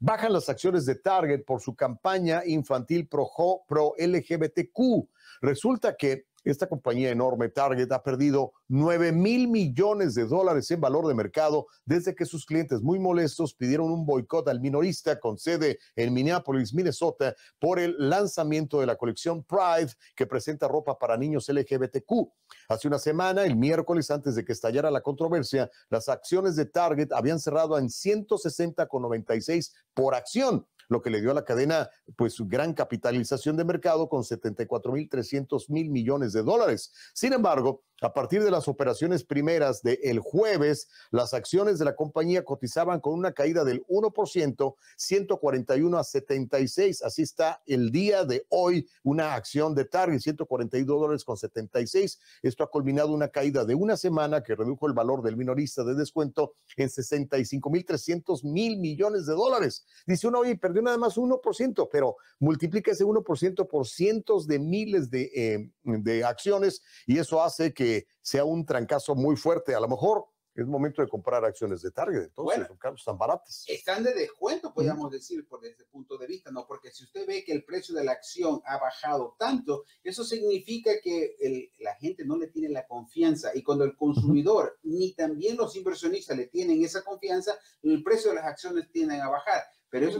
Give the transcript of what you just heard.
Bajan las acciones de Target por su campaña infantil pro, pro LGBTQ. Resulta que esta compañía enorme, Target, ha perdido 9 mil millones de dólares en valor de mercado desde que sus clientes muy molestos pidieron un boicot al minorista con sede en Minneapolis, Minnesota, por el lanzamiento de la colección Pride que presenta ropa para niños LGBTQ. Hace una semana, el miércoles, antes de que estallara la controversia, las acciones de Target habían cerrado en 160,96 por acción lo que le dio a la cadena pues su gran capitalización de mercado con 74 mil 300 mil millones de dólares. Sin embargo, a partir de las operaciones primeras del el jueves, las acciones de la compañía cotizaban con una caída del 1%, 141 a 76. Así está el día de hoy una acción de Target, 142 dólares con 76. Esto ha culminado una caída de una semana que redujo el valor del minorista de descuento en 65 mil 300 mil millones de dólares. Dice uno, oye, perdió nada más 1%, pero multiplica ese 1% por cientos de miles eh, de acciones y eso hace que sea un trancazo muy fuerte. A lo mejor es momento de comprar acciones de Target, entonces bueno, están baratas. Están de descuento, podríamos decir, por ese punto de vista, ¿no? Porque si usted ve que el precio de la acción ha bajado tanto, eso significa que el, la gente no le tiene la confianza y cuando el consumidor ni también los inversionistas le tienen esa confianza, el precio de las acciones tienden a bajar. Pero eso